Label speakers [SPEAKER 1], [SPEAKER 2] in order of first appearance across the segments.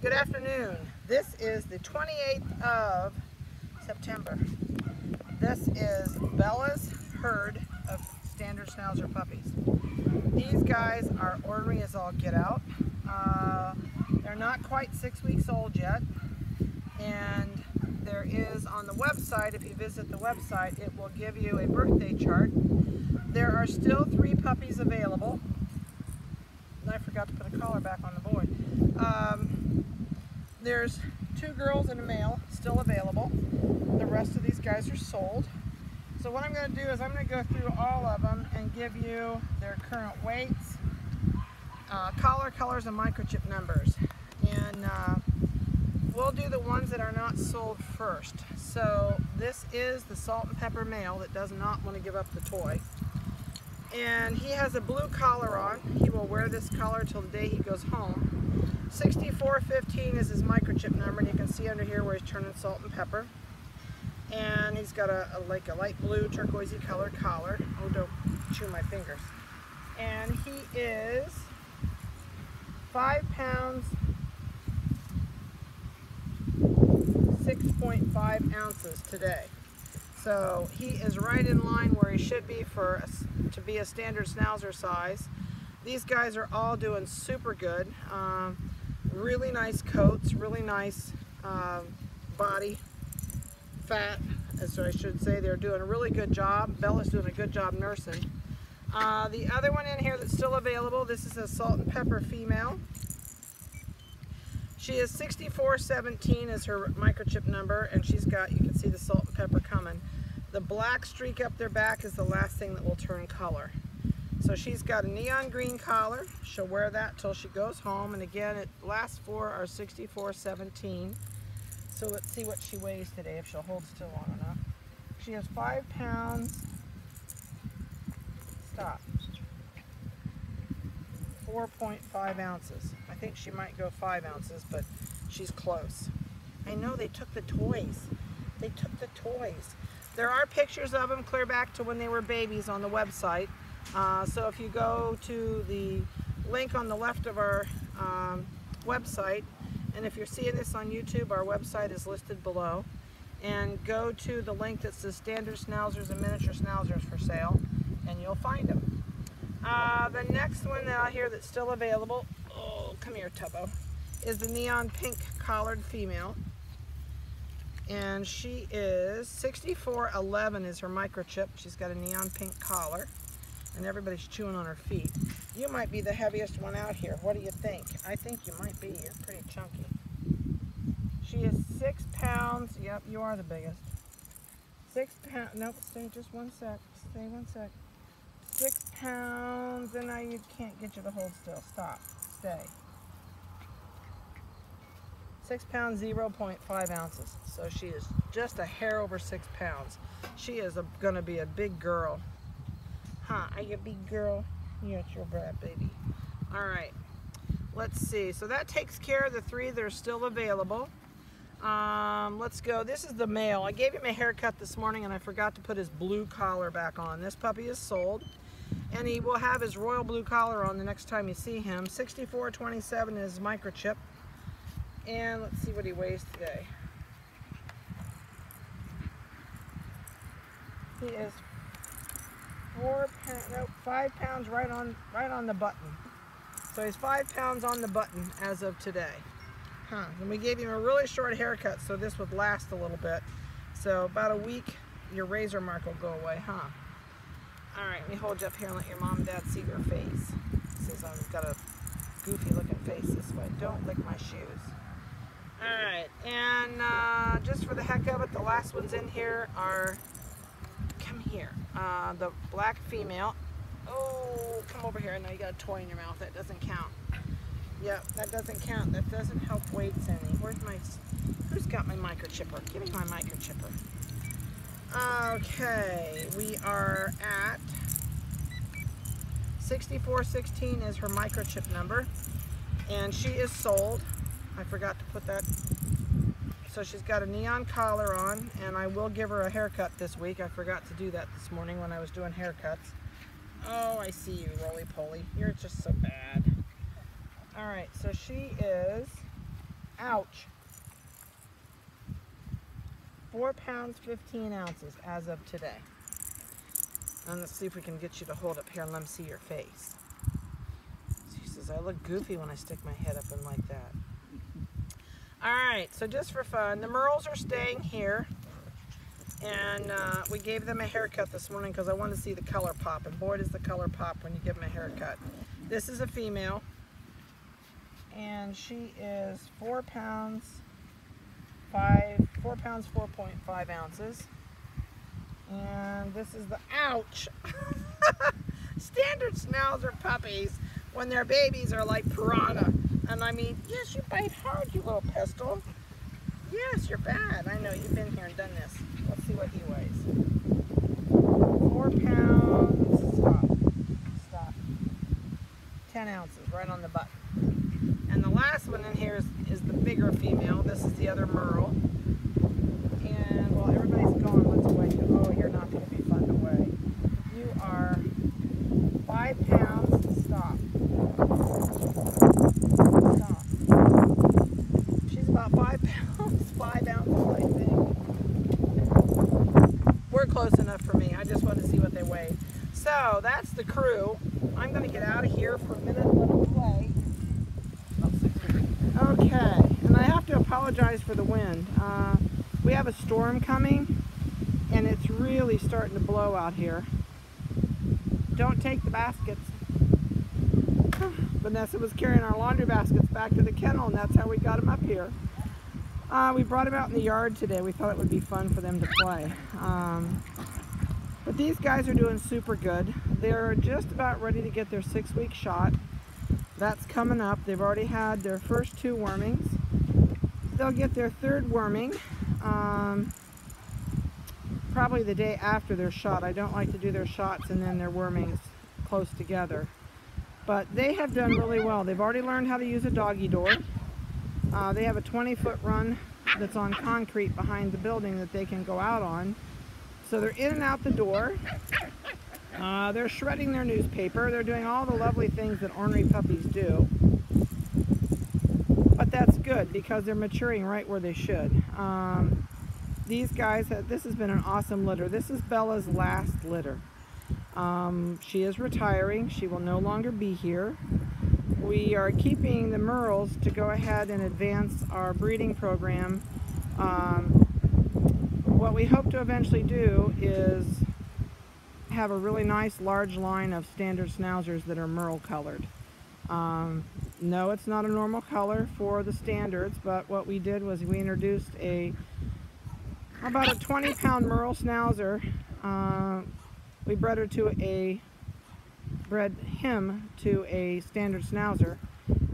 [SPEAKER 1] Good afternoon. This is the 28th of September. This is Bella's herd of standard Schnauzer puppies. These guys are ornery as all get out. Uh, they're not quite six weeks old yet. And there is on the website, if you visit the website, it will give you a birthday chart. There are still three puppies available. I forgot to put a collar back on the boy. Um, there's two girls and a male still available. The rest of these guys are sold. So what I'm going to do is I'm going to go through all of them and give you their current weights, uh, collar colors, and microchip numbers. And uh, we'll do the ones that are not sold first. So this is the salt and pepper male that does not want to give up the toy. And he has a blue collar on. He will wear this collar till the day he goes home. 6415 is his microchip number, and you can see under here where he's turning salt and pepper. And he's got a, a like a light blue turquoisey color collar. Oh, don't chew my fingers. And he is five pounds, 6.5 ounces today. So he is right in line where he should be for a, to be a standard schnauzer size. These guys are all doing super good. Um, really nice coats, really nice uh, body fat, as I should say. They're doing a really good job. Bella's doing a good job nursing. Uh, the other one in here that's still available, this is a salt and pepper female. She is 6417 is her microchip number, and she's got, you can see the salt and pepper coming. The black streak up their back is the last thing that will turn color. So she's got a neon green collar. She'll wear that till she goes home. And again, it last four are 64.17. So let's see what she weighs today, if she'll hold still long enough. She has five pounds. Stop. 4.5 ounces. I think she might go five ounces, but she's close. I know they took the toys. They took the toys. There are pictures of them clear back to when they were babies on the website. Uh, so if you go to the link on the left of our um, website, and if you're seeing this on YouTube, our website is listed below, and go to the link that says Standard Schnauzers and Miniature Schnauzers for sale, and you'll find them. Uh, the next one out here that's still available, oh, come here, Tubbo, is the neon pink collared female. And she is 6411 is her microchip. She's got a neon pink collar and everybody's chewing on her feet. You might be the heaviest one out here. What do you think? I think you might be. You're pretty chunky. She is six pounds. Yep, you are the biggest. Six pounds. Nope, stay just one sec. Stay one sec. Six pounds, and now you can't get you to hold still. Stop. Stay. Six pounds, 0.5 ounces. So she is just a hair over six pounds. She is going to be a big girl. Huh, are you a big girl? Yes, you're brat baby. All right, let's see. So that takes care of the three that are still available. Um, let's go. This is the male. I gave him a haircut this morning and I forgot to put his blue collar back on. This puppy is sold and he will have his royal blue collar on the next time you see him. 6427 is microchip. And let's see what he weighs today. He is four no, five pounds right on, right on the button. So he's five pounds on the button as of today. Huh, and we gave him a really short haircut so this would last a little bit. So about a week, your razor mark will go away, huh? All right, let me hold you up here and let your mom and dad see your face. Since I've got a goofy looking face this way. Don't lick my shoes. All right, and uh, just for the heck of it, the last ones in here are here. Uh, the black female. Oh, come over here. I know you got a toy in your mouth. That doesn't count. Yep, that doesn't count. That doesn't help weights any. Where's my... Who's got my microchipper? Give me my microchipper. Okay, we are at 6416 is her microchip number. And she is sold. I forgot to put that so she's got a neon collar on, and I will give her a haircut this week. I forgot to do that this morning when I was doing haircuts. Oh, I see you, roly-poly. You're just so bad. All right, so she is Ouch. Four pounds, 15 ounces as of today. And let's see if we can get you to hold up here and let me see your face. She says, I look goofy when I stick my head up in like that. All right, so just for fun, the Merles are staying here. And uh, we gave them a haircut this morning because I wanted to see the color pop. And boy, does the color pop when you give them a haircut. This is a female. And she is four pounds, five, four pounds, 4.5 ounces. And this is the, ouch! Standard Schnauzer puppies, when their babies are like piranha. And I mean, yes, you bite hard, you little pistol. Yes, you're bad. I know, you've been here and done this. Let's see what he weighs. Four pounds, stop, stop. 10 ounces, right on the button. And the last one in here is, is the bigger female. This is the other Merle. And while everybody's gone, let's weigh you. Oh, you're not going to be fun to weigh. You are five pounds, stop. Stop. She's about five pounds, five ounces, I think. We're close enough for me. I just wanted to see what they weigh. So that's the crew. I'm going to get out of here for a minute and let them play. Okay, and I have to apologize for the wind. Uh, we have a storm coming, and it's really starting to blow out here. Don't take the baskets. Vanessa was carrying our laundry baskets back to the kennel, and that's how we got them up here. Uh, we brought them out in the yard today. We thought it would be fun for them to play. Um, but these guys are doing super good. They're just about ready to get their six-week shot. That's coming up. They've already had their first two wormings. They'll get their third worming um, probably the day after their shot. I don't like to do their shots and then their wormings close together. But they have done really well. They've already learned how to use a doggy door. Uh, they have a 20 foot run that's on concrete behind the building that they can go out on. So they're in and out the door. Uh, they're shredding their newspaper. They're doing all the lovely things that ornery puppies do. But that's good because they're maturing right where they should. Um, these guys, this has been an awesome litter. This is Bella's last litter. Um, she is retiring. She will no longer be here. We are keeping the Merles to go ahead and advance our breeding program. Um, what we hope to eventually do is have a really nice large line of standard schnauzers that are merle colored. Um, no, it's not a normal color for the standards, but what we did was we introduced a about a 20 pound merle schnauzer. Uh, we bred her to a bred him to a standard schnauzer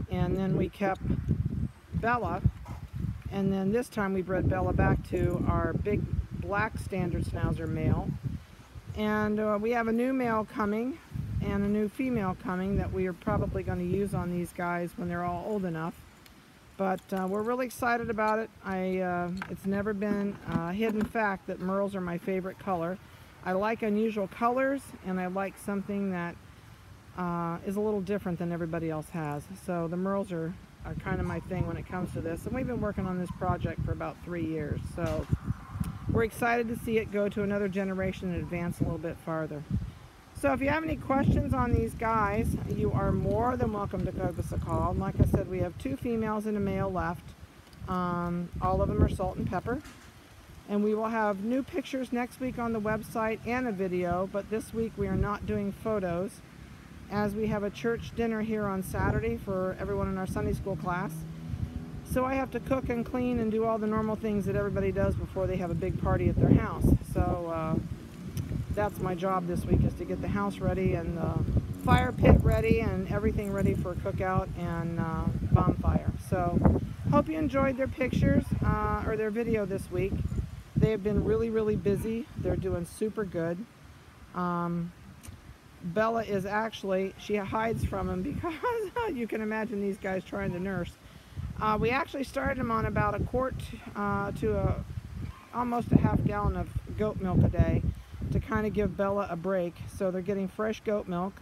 [SPEAKER 1] and then we kept Bella and then this time we bred Bella back to our big black standard schnauzer male and uh, we have a new male coming and a new female coming that we are probably going to use on these guys when they're all old enough. But uh, we're really excited about it. I, uh, it's never been a hidden fact that Merles are my favorite color. I like unusual colors and I like something that uh, is a little different than everybody else has. So the Merles are, are kind of my thing when it comes to this. And we've been working on this project for about three years. So we're excited to see it go to another generation and advance a little bit farther. So if you have any questions on these guys, you are more than welcome to give us a call. And like I said, we have two females and a male left. Um, all of them are salt and pepper. And we will have new pictures next week on the website and a video, but this week we are not doing photos as we have a church dinner here on Saturday for everyone in our Sunday school class. So I have to cook and clean and do all the normal things that everybody does before they have a big party at their house. So uh, that's my job this week is to get the house ready and the fire pit ready and everything ready for a cookout and uh, bonfire. So hope you enjoyed their pictures uh, or their video this week. They have been really, really busy. They're doing super good. Um, Bella is actually, she hides from him because you can imagine these guys trying to nurse. Uh, we actually started them on about a quart uh, to a, almost a half gallon of goat milk a day to kind of give Bella a break. So they're getting fresh goat milk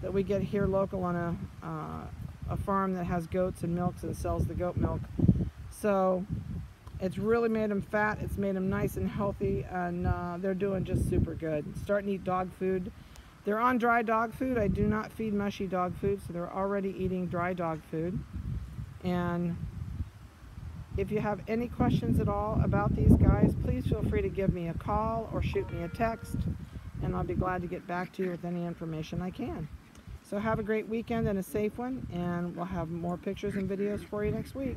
[SPEAKER 1] that we get here local on a, uh, a farm that has goats and milks and sells the goat milk. So it's really made them fat. It's made them nice and healthy, and uh, they're doing just super good. Starting to eat dog food. They're on dry dog food. I do not feed mushy dog food, so they're already eating dry dog food. And if you have any questions at all about these guys, please feel free to give me a call or shoot me a text, and I'll be glad to get back to you with any information I can. So have a great weekend and a safe one, and we'll have more pictures and videos for you next week.